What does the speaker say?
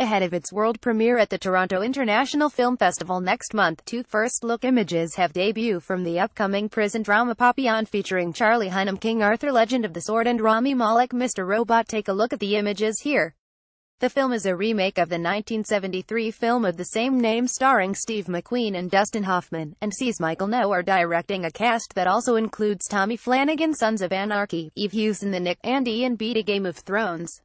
Ahead of its world premiere at the Toronto International Film Festival next month, two first-look images have debuted from the upcoming prison drama Papillon featuring Charlie Hunnam King Arthur Legend of the Sword and Rami Malek Mr. Robot. Take a look at the images here. The film is a remake of the 1973 film of the same name starring Steve McQueen and Dustin Hoffman, and sees Michael Noer directing a cast that also includes Tommy Flanagan Sons of Anarchy, Eve Hewson the Knick and Ian Beattie Game of Thrones.